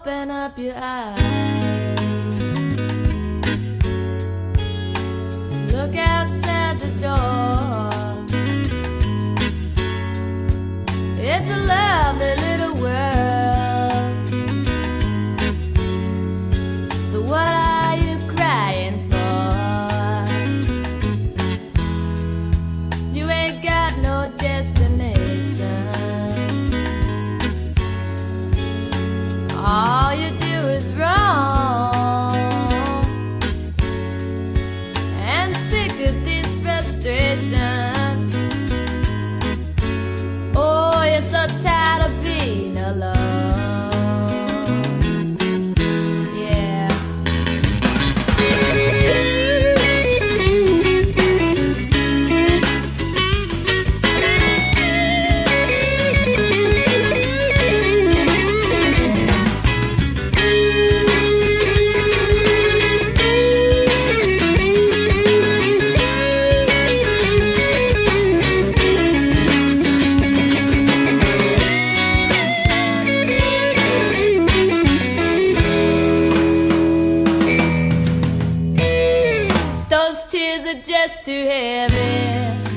open up your eyes. Look outside the door. It's a lovely. it just too heavy?